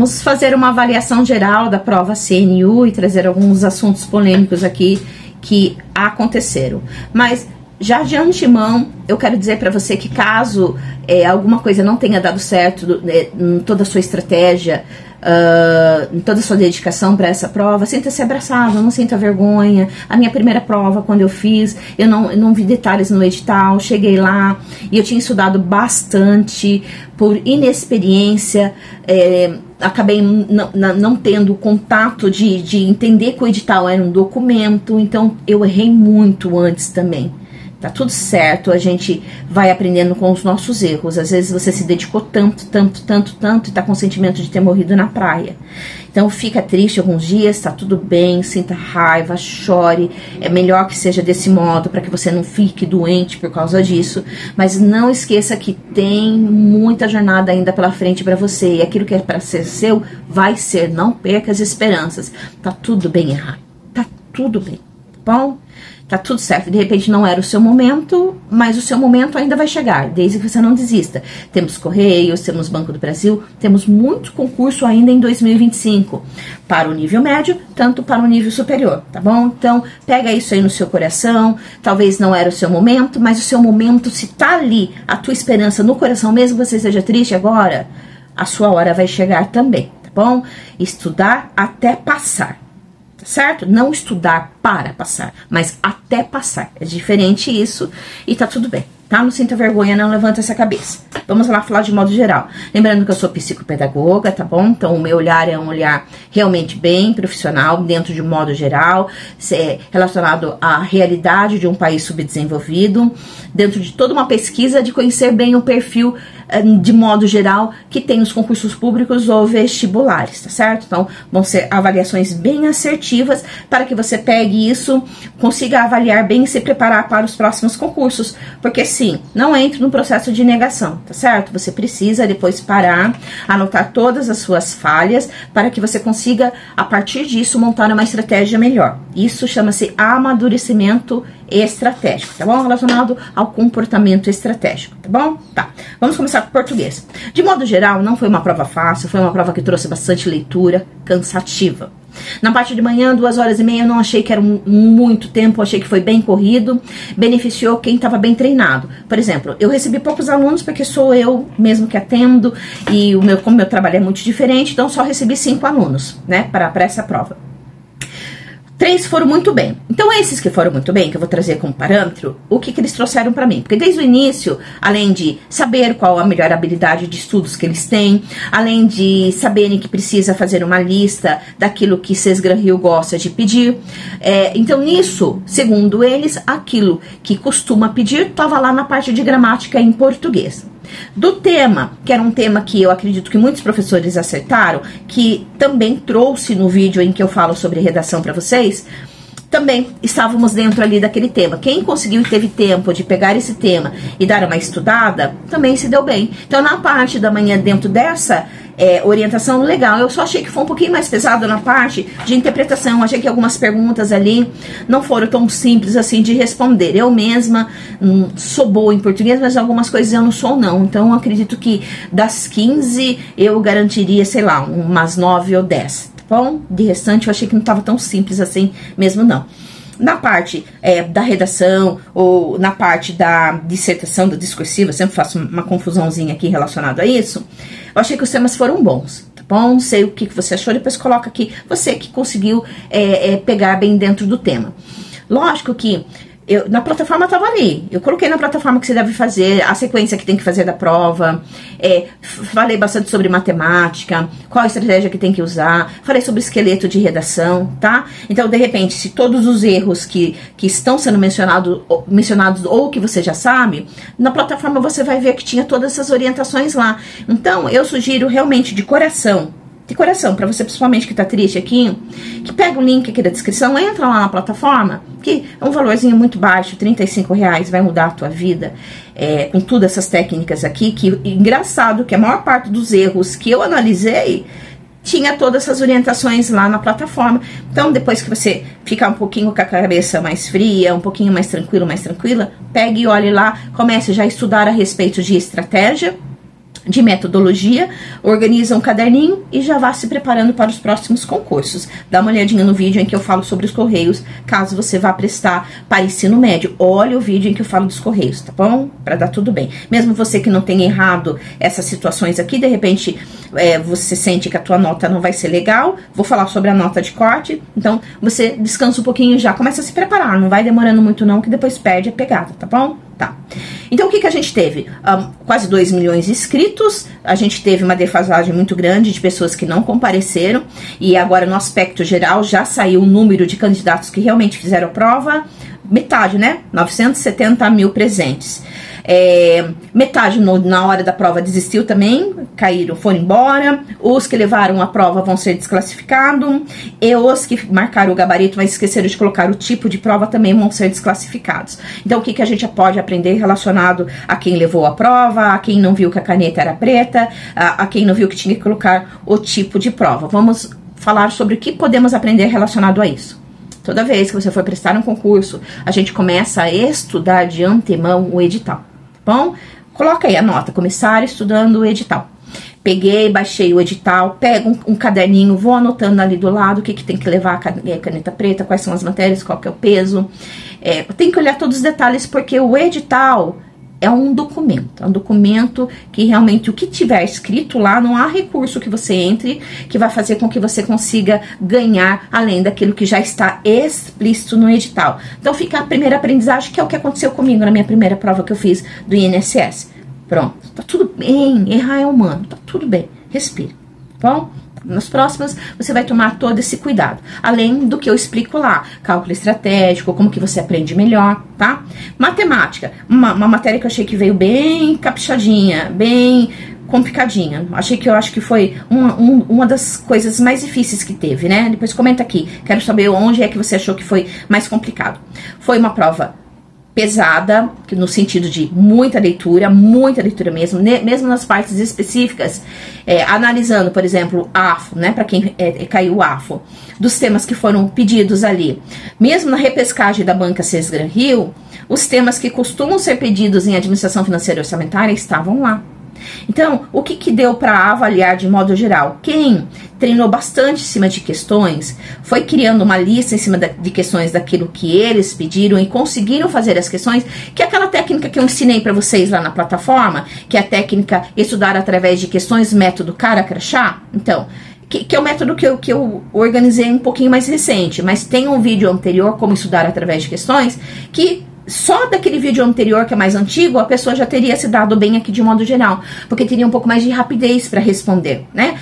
Vamos fazer uma avaliação geral da prova CNU e trazer alguns assuntos polêmicos aqui que aconteceram. Mas já de antemão, eu quero dizer para você que caso é, alguma coisa não tenha dado certo é, em toda a sua estratégia, uh, em toda a sua dedicação para essa prova, sinta-se abraçado, não sinta vergonha. A minha primeira prova, quando eu fiz, eu não, eu não vi detalhes no edital, cheguei lá e eu tinha estudado bastante por inexperiência. É, acabei não, tendo contato de, de entender que o edital era um documento, então eu errei muito antes também. Tá tudo certo, a gente vai aprendendo com os nossos erros. Às vezes você se dedicou tanto, tanto, tanto, tanto e tá com sentimento de ter morrido na praia. Então fica triste alguns dias, tá tudo bem, sinta raiva, chore. É melhor que seja desse modo para que você não fique doente por causa disso. Mas não esqueça que tem muita jornada ainda pela frente para você e aquilo que é para ser seu vai ser. Não perca as esperanças. Tá tudo bem errado. Tá tudo bem. Tá bom? Tá tudo certo. De repente não era o seu momento, mas o seu momento ainda vai chegar, desde que você não desista. Temos Correios, temos Banco do Brasil, temos muito concurso ainda em 2025 para o nível médio, tanto para o nível superior, tá bom? Então, pega isso aí no seu coração. Talvez não era o seu momento, mas o seu momento, se tá ali, a tua esperança no coração, mesmo que você seja triste agora, a sua hora vai chegar também, tá bom? Estudar até passar certo? Não estudar para passar, mas até passar. É diferente isso e tá tudo bem. Tá? Não sinta vergonha, não levanta essa cabeça. Vamos lá falar de modo geral. Lembrando que eu sou psicopedagoga, tá bom? Então o meu olhar é um olhar realmente bem profissional, dentro de um modo geral, relacionado à realidade de um país subdesenvolvido, dentro de toda uma pesquisa de conhecer bem o perfil de modo geral, que tem os concursos públicos ou vestibulares, tá certo? Então, vão ser avaliações bem assertivas para que você pegue isso, consiga avaliar bem e se preparar para os próximos concursos. Porque, sim, não entre no processo de negação, tá certo? Você precisa depois parar, anotar todas as suas falhas, para que você consiga, a partir disso, montar uma estratégia melhor. Isso chama-se amadurecimento estratégico, tá bom? Relacionado ao comportamento estratégico, tá bom? Tá. Vamos começar com português. De modo geral, não foi uma prova fácil, foi uma prova que trouxe bastante leitura, cansativa. Na parte de manhã, duas horas e meia, eu não achei que era muito tempo, achei que foi bem corrido, beneficiou quem estava bem treinado. Por exemplo, eu recebi poucos alunos porque sou eu mesmo que atendo e o meu, como meu trabalho é muito diferente, então só recebi cinco alunos, né, para essa prova. Três foram muito bem. Então, esses que foram muito bem, que eu vou trazer como parâmetro, o que, que eles trouxeram para mim? Porque desde o início, além de saber qual a melhor habilidade de estudos que eles têm, além de saberem que precisa fazer uma lista daquilo que Sesgran Rio gosta de pedir, é, então nisso, segundo eles, aquilo que costuma pedir estava lá na parte de gramática em português. Do tema, que era um tema que eu acredito que muitos professores acertaram, que também trouxe no vídeo em que eu falo sobre redação para vocês, também estávamos dentro ali daquele tema. Quem conseguiu e teve tempo de pegar esse tema e dar uma estudada, também se deu bem. Então, na parte da manhã, dentro dessa é, orientação, legal. Eu só achei que foi um pouquinho mais pesado na parte de interpretação. Achei que algumas perguntas ali não foram tão simples assim de responder. Eu mesma hum, sou boa em português, mas algumas coisas eu não sou, não. Então, acredito que das 15 eu garantiria, sei lá, umas 9 ou 10 bom? De restante, eu achei que não estava tão simples assim mesmo, não. Na parte é, da redação ou na parte da dissertação, da discursiva, sempre faço uma confusãozinha aqui relacionado a isso. Eu achei que os temas foram bons, tá bom? Sei o que, que você achou, depois coloca aqui você que conseguiu é, é, pegar bem dentro do tema. Lógico que eu, na plataforma estava ali. Eu coloquei na plataforma que você deve fazer, a sequência que tem que fazer da prova. É, falei bastante sobre matemática, qual estratégia que tem que usar. Falei sobre esqueleto de redação, tá? Então, de repente, se todos os erros que, que estão sendo mencionado, mencionados ou que você já sabe, na plataforma você vai ver que tinha todas essas orientações lá. Então, eu sugiro realmente de coração de coração, para você principalmente que está triste aqui, que pega o link aqui da descrição, entra lá na plataforma, que é um valorzinho muito baixo, 35 reais, vai mudar a tua vida, é, com todas essas técnicas aqui, que engraçado que a maior parte dos erros que eu analisei, tinha todas essas orientações lá na plataforma. Então, depois que você ficar um pouquinho com a cabeça mais fria, um pouquinho mais tranquilo, mais tranquila, pegue e olhe lá, comece já a estudar a respeito de estratégia, de metodologia, organiza um caderninho e já vá se preparando para os próximos concursos. Dá uma olhadinha no vídeo em que eu falo sobre os Correios, caso você vá prestar para ensino médio. Olha o vídeo em que eu falo dos Correios, tá bom? Para dar tudo bem. Mesmo você que não tenha errado essas situações aqui, de repente é, você sente que a tua nota não vai ser legal, vou falar sobre a nota de corte, então você descansa um pouquinho já, começa a se preparar, não vai demorando muito não, que depois perde a pegada, tá bom? Tá. Então, o que, que a gente teve? Um, quase 2 milhões de inscritos, a gente teve uma defasagem muito grande de pessoas que não compareceram, e agora, no aspecto geral, já saiu o número de candidatos que realmente fizeram a prova, metade, né? 970 mil presentes. É, metade no, na hora da prova desistiu também, caíram, foram embora. Os que levaram a prova vão ser desclassificados. E os que marcaram o gabarito, mas esqueceram de colocar o tipo de prova, também vão ser desclassificados. Então, o que, que a gente pode aprender relacionado a quem levou a prova, a quem não viu que a caneta era preta, a, a quem não viu que tinha que colocar o tipo de prova? Vamos falar sobre o que podemos aprender relacionado a isso. Toda vez que você for prestar um concurso, a gente começa a estudar de antemão o edital. Bom, coloca aí a nota, começar estudando o edital. Peguei, baixei o edital, pego um, um, caderninho, vou anotando ali do lado o que, que tem que levar a é, caneta preta, quais são as matérias, qual que é o peso. É, tem que olhar todos os detalhes, porque o edital é um documento, é um documento que realmente o que tiver escrito lá, não há recurso que você entre que vai fazer com que você consiga ganhar além daquilo que já está explícito no edital. Então fica a primeira aprendizagem, que é o que aconteceu comigo na minha primeira prova que eu fiz do INSS. Pronto, tá tudo bem, errar é humano, tá tudo bem, respira, tá bom? Nas próximas, você vai tomar todo esse cuidado. Além do que eu explico lá, cálculo estratégico, como que você aprende melhor, tá? Matemática, uma, uma matéria que eu achei que veio bem caprichadinha, bem complicadinha. Achei que eu acho que foi uma, um, uma das coisas mais difíceis que teve, né? Depois comenta aqui. Quero saber onde é que você achou que foi mais complicado. Foi uma prova pesada, no sentido de muita leitura, muita leitura mesmo, mesmo nas partes específicas, é, analisando, por exemplo, AFO, né, para quem é, é, caiu o AFO, dos temas que foram pedidos ali. Mesmo na repescagem da banca Cesgran Rio, os temas que costumam ser pedidos em administração financeira e orçamentária estavam lá. Então, o que, que deu para avaliar de modo geral? Quem treinou bastante em cima de questões, foi criando uma lista em cima de questões daquilo que eles pediram e conseguiram fazer as questões, que é aquela técnica que eu ensinei para vocês lá na plataforma, que é a técnica estudar através de questões, método cara crachá. Então, que, que, é o método que eu, que eu organizei um pouquinho mais recente, mas tem um vídeo anterior, como estudar através de questões, que só daquele vídeo anterior, que é mais antigo, a pessoa já teria se dado bem aqui de modo geral, porque teria um pouco mais de rapidez para responder, né?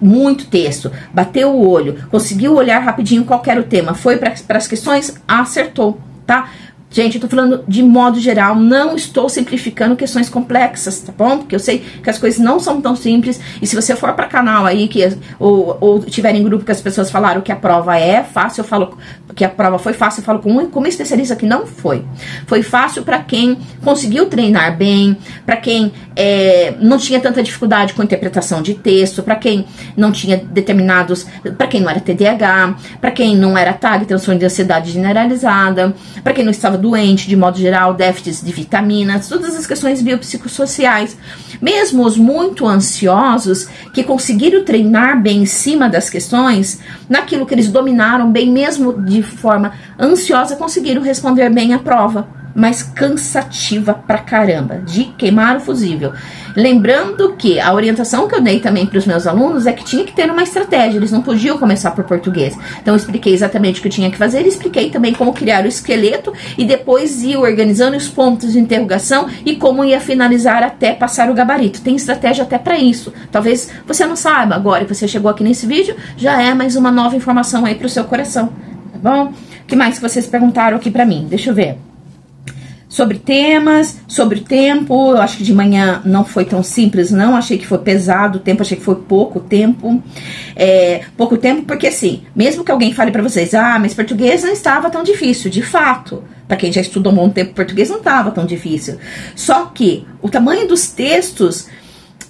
Muito texto, bateu o olho, conseguiu olhar rapidinho qual era o tema, foi para as questões, acertou, tá? Gente, eu tô falando de modo geral, não estou simplificando questões complexas, tá bom? Porque eu sei que as coisas não são tão simples. E se você for para canal aí, que, ou, ou tiver em grupo que as pessoas falaram que a prova é fácil, eu falo que a prova foi fácil, eu falo com como especialista que não foi. Foi fácil para quem conseguiu treinar bem, para quem é, não tinha tanta dificuldade com interpretação de texto, para quem não tinha determinados, para quem não era TDAH, para quem não era TAG, transtorno de ansiedade generalizada, para quem não estava doente, de modo geral, déficits de vitaminas, todas as questões biopsicossociais. Mesmo os muito ansiosos, que conseguiram treinar bem em cima das questões, naquilo que eles dominaram bem, mesmo de forma ansiosa, conseguiram responder bem a prova mas cansativa pra caramba, de queimar o fusível. Lembrando que a orientação que eu dei também para os meus alunos é que tinha que ter uma estratégia, eles não podiam começar por português. Então eu expliquei exatamente o que eu tinha que fazer, expliquei também como criar o esqueleto e depois ir organizando os pontos de interrogação e como ia finalizar até passar o gabarito. Tem estratégia até para isso. Talvez você não saiba agora que você chegou aqui nesse vídeo, já é mais uma nova informação aí para o seu coração, tá bom? O que mais que vocês perguntaram aqui para mim? Deixa eu ver sobre temas, sobre tempo. Eu acho que de manhã não foi tão simples, não. Achei que foi pesado o tempo, achei que foi pouco tempo. É, pouco tempo, porque assim, mesmo que alguém fale para vocês, ah, mas português não estava tão difícil, de fato. Para quem já estudou um bom tempo português, não estava tão difícil. Só que o tamanho dos textos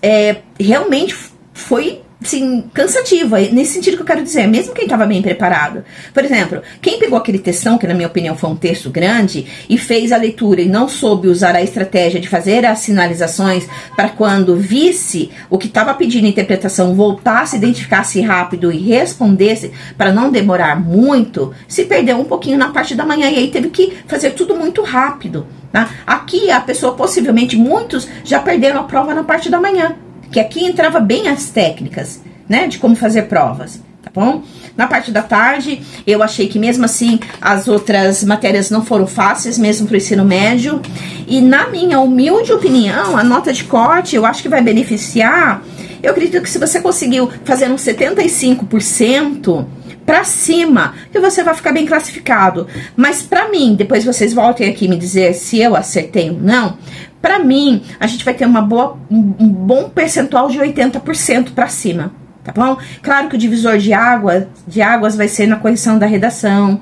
é, realmente foi assim, cansativa, nesse sentido que eu quero dizer, mesmo quem estava bem preparado. Por exemplo, quem pegou aquele textão, que na minha opinião foi um texto grande, e fez a leitura e não soube usar a estratégia de fazer as sinalizações para quando visse o que estava pedindo interpretação, voltasse, identificasse rápido e respondesse, para não demorar muito, se perdeu um pouquinho na parte da manhã e aí teve que fazer tudo muito rápido. Tá? Aqui a pessoa, possivelmente, muitos já perderam a prova na parte da manhã que aqui entrava bem as técnicas, né, de como fazer provas, tá bom? Na parte da tarde, eu achei que mesmo assim as outras matérias não foram fáceis, mesmo para o ensino médio. E na minha humilde opinião, a nota de corte eu acho que vai beneficiar. Eu acredito que se você conseguiu fazer uns 75%, para cima, que você vai ficar bem classificado. Mas para mim, depois vocês voltem aqui me dizer se eu acertei ou não. Para mim, a gente vai ter uma boa, um bom percentual de 80% para cima, tá bom? Claro que o divisor de água, de águas vai ser na correção da redação,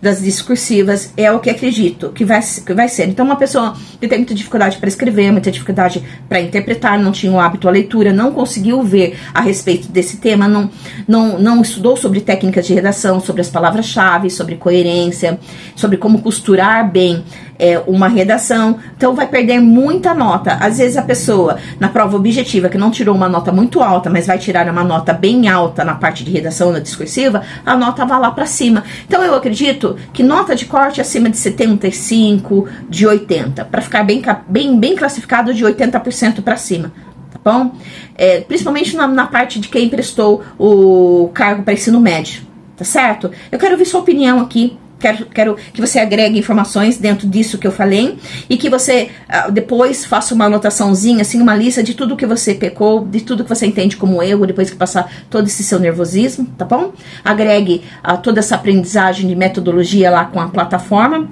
das discursivas, é o que acredito que vai, que vai ser. Então, uma pessoa que tem muita dificuldade para escrever, muita dificuldade para interpretar, não tinha o hábito à leitura, não conseguiu ver a respeito desse tema, não, não, não estudou sobre técnicas de redação, sobre as palavras-chave, sobre coerência, sobre como costurar bem é, uma redação, então vai perder muita nota. Às vezes a pessoa, na prova objetiva, que não tirou uma nota muito alta, mas vai tirar uma nota bem alta na parte de redação, na discursiva, a nota vai lá para cima. Então eu acredito que nota de corte acima de 75, de 80, para ficar bem, bem, bem classificado de 80% para cima. Tá bom? É, principalmente na, na parte de quem prestou o cargo para ensino médio, tá certo? Eu quero ver sua opinião aqui Quero, quero que você agregue informações dentro disso que eu falei e que você uh, depois faça uma anotaçãozinha, assim, uma lista de tudo que você pecou, de tudo que você entende como erro, depois que passar todo esse seu nervosismo, tá bom? Agregue uh, toda essa aprendizagem de metodologia lá com a plataforma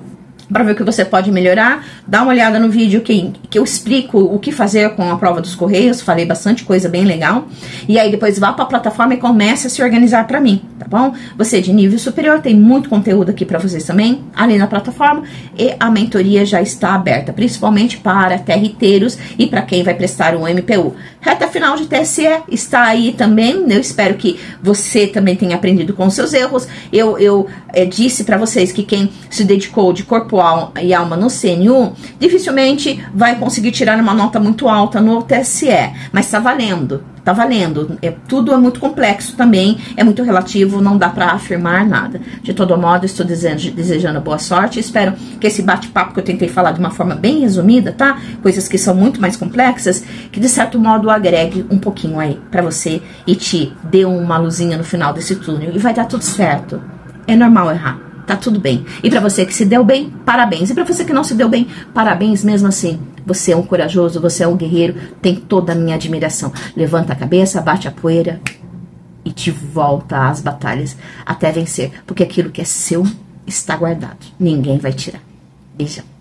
para ver o que você pode melhorar. Dá uma olhada no vídeo que, que eu explico o que fazer com a prova dos correios. Falei bastante coisa bem legal. E aí depois vá para a plataforma e comece a se organizar para mim, tá bom? Você de nível superior tem muito conteúdo aqui para vocês também, ali na plataforma. E a mentoria já está aberta, principalmente para territeiros e para quem vai prestar um MPU. Reta final de TSE está aí também. Eu espero que você também tenha aprendido com seus erros. Eu, eu é, disse para vocês que quem se dedicou de corpo e alma no CNU dificilmente vai conseguir tirar uma nota muito alta no TSE, mas está valendo tá valendo. É, tudo é muito complexo também, é muito relativo, não dá para afirmar nada. De todo modo, estou desejando, desejando boa sorte. Espero que esse bate-papo que eu tentei falar de uma forma bem resumida, tá? Coisas que são muito mais complexas, que de certo modo agregue um pouquinho aí para você e te dê uma luzinha no final desse túnel. E vai dar tudo certo. É normal errar tá tudo bem. E para você que se deu bem, parabéns. E para você que não se deu bem, parabéns mesmo assim. Você é um corajoso, você é um guerreiro, tem toda a minha admiração. Levanta a cabeça, bate a poeira e te volta às batalhas até vencer, porque aquilo que é seu está guardado. Ninguém vai tirar. Beijão.